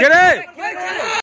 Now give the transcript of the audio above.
কে রে